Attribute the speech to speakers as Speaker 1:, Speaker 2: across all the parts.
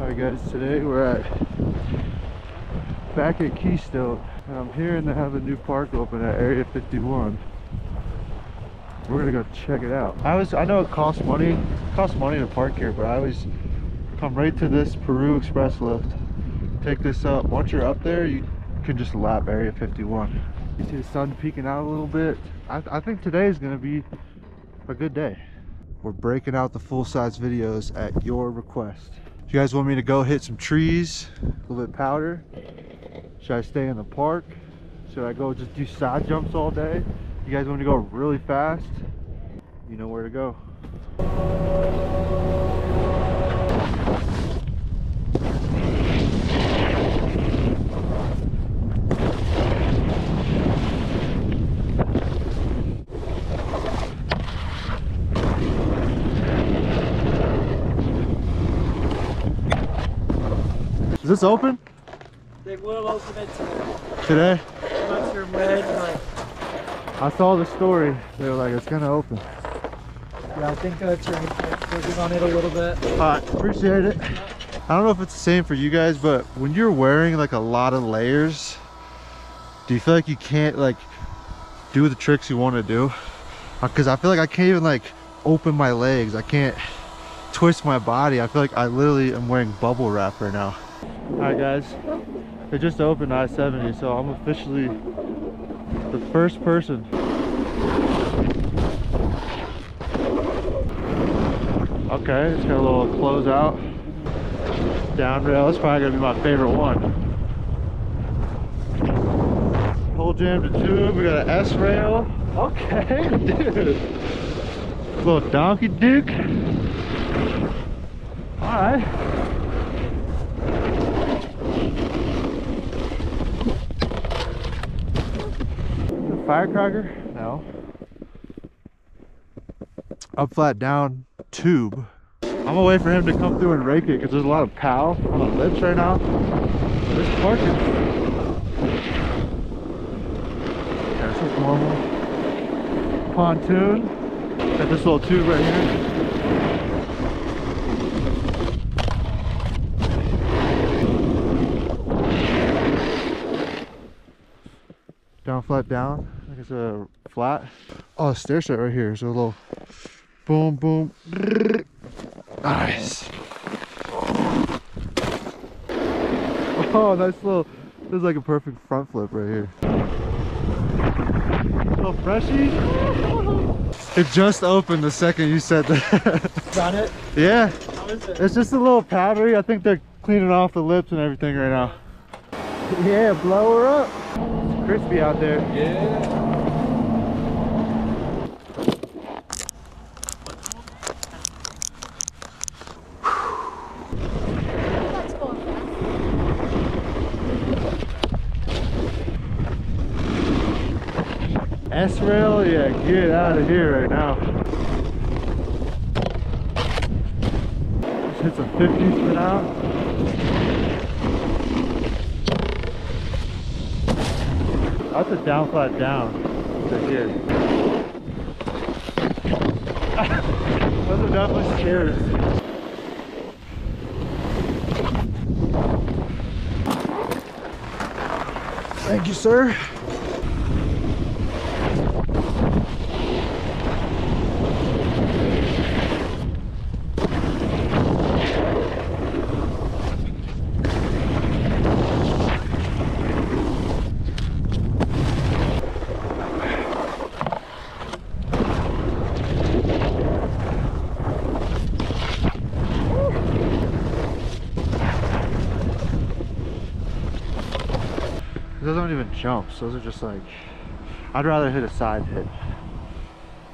Speaker 1: Alright guys, today we're at back at Keystone and I'm hearing they have a new park open at Area 51. We're gonna go check it out. I was I know it costs money, it costs money to park here, but I always come right to this Peru Express lift. Take this up. Once you're up there, you can just lap Area 51. You see the sun peeking out a little bit. I, I think today is gonna be a good day. We're breaking out the full-size videos at your request. You guys want me to go hit some trees, a little bit powder, should I stay in the park? Should I go just do side jumps all day? You guys want me to go really fast? You know where to go. Is this open
Speaker 2: They will open it today.
Speaker 1: today?
Speaker 2: I'm not sure when. Like,
Speaker 1: I saw the story. They were like, it's gonna open.
Speaker 2: yeah, I think uh, Terrain working on it a little bit.
Speaker 1: Alright, appreciate it. I don't know if it's the same for you guys, but when you're wearing like a lot of layers, do you feel like you can't like do the tricks you want to do? Because I feel like I can't even like open my legs. I can't twist my body. I feel like I literally am wearing bubble wrap right now. Alright guys, it just opened I-70, so I'm officially the first person Okay, it's got a little closeout. Down rail, that's probably gonna be my favorite one. Whole jam to tube, we got an S rail. Okay, dude. Little donkey duke. Alright. Firecracker? No. Up flat down tube. I'm gonna wait for him to come through and rake it because there's a lot of pow on the lips right now. There's parking. Yeah, this is normal. Pontoon. Got this little tube right here. Down flat down. It's a flat. Oh, stair set right here. So a little boom boom. Nice. Oh, nice little. This is like a perfect front flip right here. Little freshie. It just opened the second you said that.
Speaker 2: Done it?
Speaker 1: yeah,
Speaker 2: How is it?
Speaker 1: it's just a little powdery. I think they're cleaning off the lips and everything right now. Yeah, blow her up. It's crispy out there.
Speaker 2: Yeah.
Speaker 1: S rail, yeah, get out of here right now. Just hit some 50s for now. That's a down flat down. Those are definitely stairs. Thank you, sir. Those aren't even jumps. Those are just like, I'd rather hit a side hit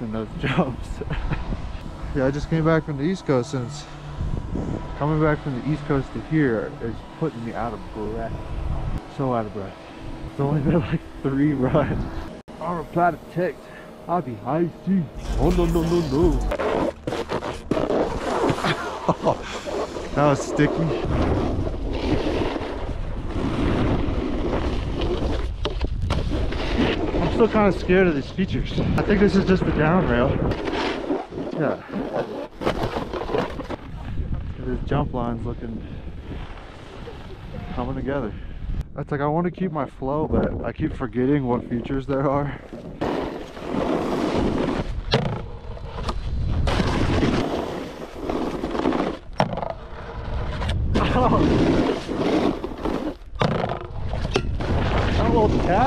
Speaker 1: than those jumps. yeah, I just came back from the East Coast since coming back from the East Coast to here is putting me out of breath. So out of breath. It's only been like three runs. I'll reply to text. I'll be high. Oh no no no no. that was sticky. Still kind of scared of these features. I think this is just the down rail. Yeah. This jump line's looking coming together. It's like I want to keep my flow, but I keep forgetting what features there are. Got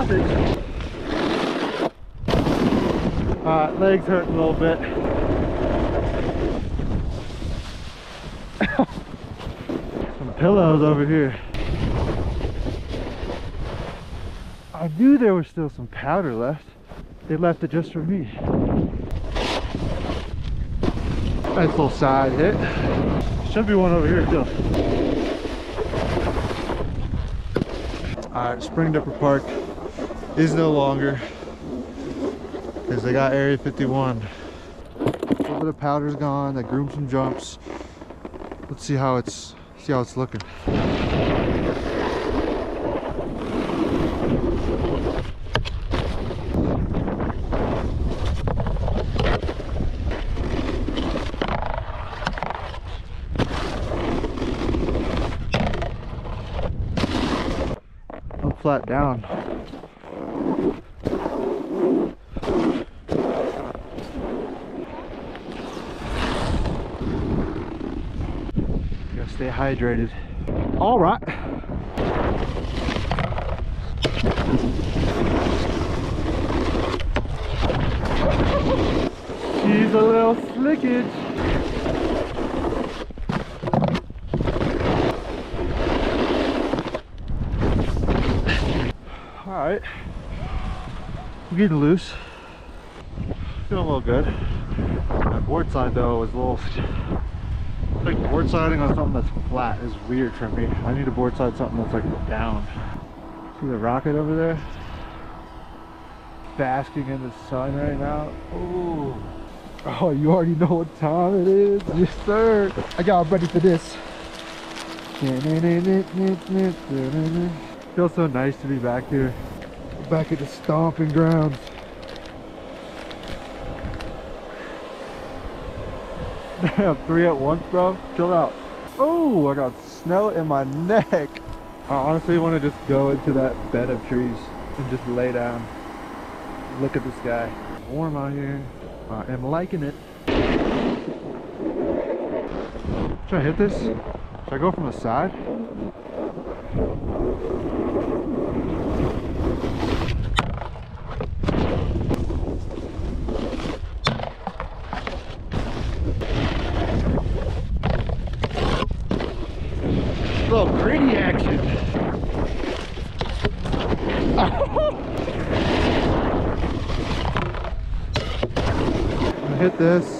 Speaker 1: a little. Alright, legs hurt a little bit. Some pillows over here. I knew there was still some powder left. They left it just for me. Nice little side hit. Should be one over here too. Alright, Spring Upper Park is no longer because they got Area 51. A little bit of powder's gone. They groomed some jumps. Let's see how it's see how it's looking. Flat down. Gotta stay hydrated. All right. She's a little slickage. All right. I'm getting loose. Feeling a little good. That board side though was a little board siding on something that's flat is weird for me. I need to board side something that's like down. See the rocket over there? Basking in the sun right now. Ooh. Oh, you already know what time it is. Yes, sir. I got ready for this. Feels so nice to be back here. Back at the stomping grounds. Damn, three at once, bro. Chill out. Oh, I got snow in my neck. I honestly want to just go into that bed of trees and just lay down. Look at the sky. Warm out here. I am liking it. Should I hit this? Should I go from the side? little gritty action. I'm gonna hit this.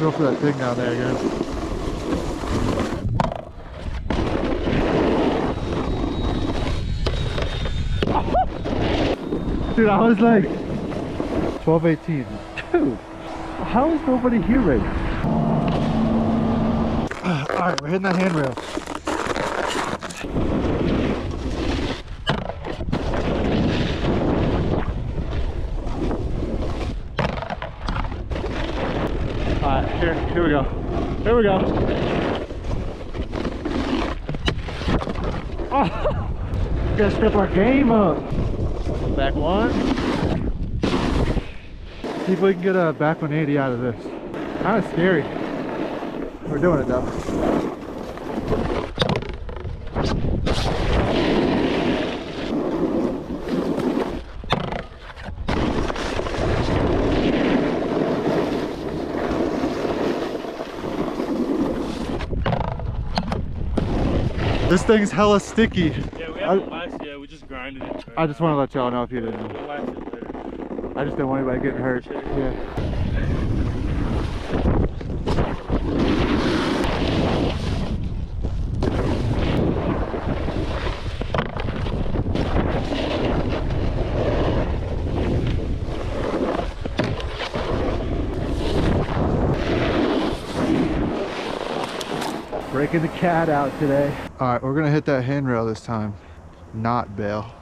Speaker 1: Go for that thing down there again. Dude, I was like 12, 18. Dude, how is nobody here right now? Alright, we're hitting that handrail. Alright, here, here we go. Here we go. Oh, gotta step our game up. Back one. See if we can get a back 180 out of this. Kind of scary. We're doing it though. This thing's hella sticky.
Speaker 3: Yeah, we
Speaker 1: I-
Speaker 3: haven't waxed yet. We just grinded it.
Speaker 1: I just want to let y'all know if you didn't.
Speaker 3: We'll wax it later.
Speaker 1: I just didn't want anybody getting hurt. Yeah. Breaking the cat out today. All right, we're gonna hit that handrail this time, not bail.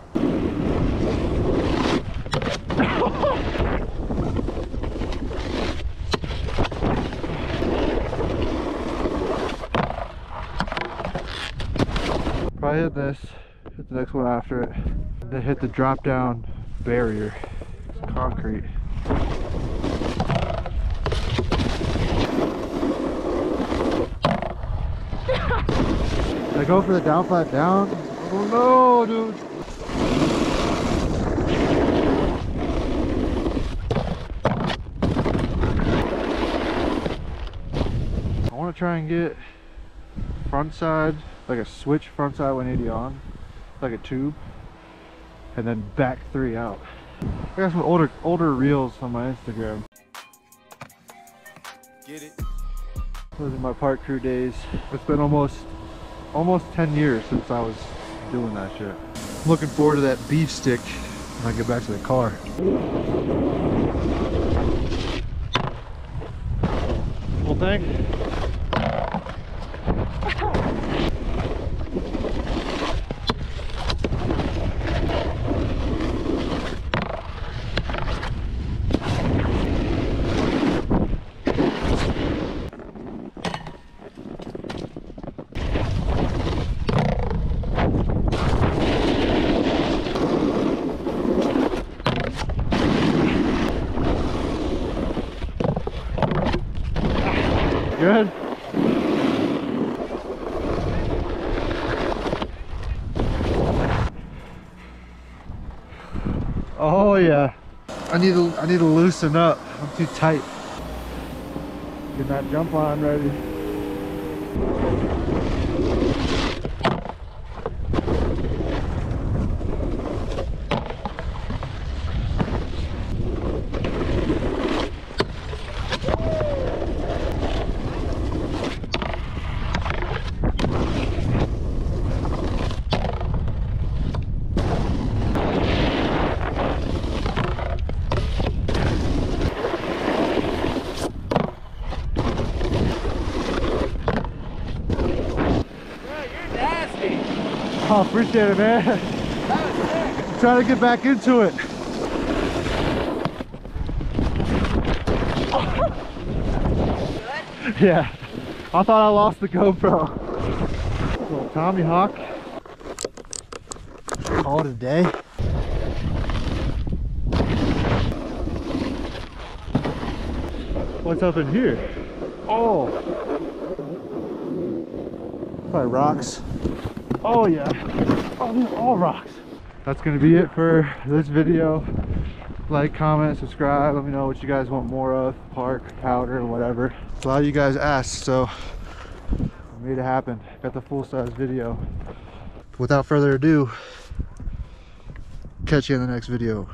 Speaker 1: Probably hit this, hit the next one after it. Then hit the drop down barrier. It's concrete. Did I go for the down flat down? Oh no, dude. I want to try and get front side, like a switch front side 180 on, like a tube, and then back three out. I got some older older reels on my Instagram.
Speaker 4: Get it?
Speaker 1: Those are my park crew days. It's been almost almost 10 years since I was doing that shit. Looking forward to that beef stick when I get back to the car. Full tank? Good? Oh yeah. I need to I need to loosen up. I'm too tight. Get that jump on ready. Oh, appreciate it, man. Trying to get back into it. Yeah, I thought I lost the GoPro. Little tomahawk. Call it a day. What's up in here? Oh, probably rocks. Oh yeah. Oh, these are all rocks. That's gonna be it for this video. Like, comment, subscribe. Let me know what you guys want more of. Park, powder, whatever. A lot of you guys asked, so I made it happen. Got the full size video. Without further ado, catch you in the next video.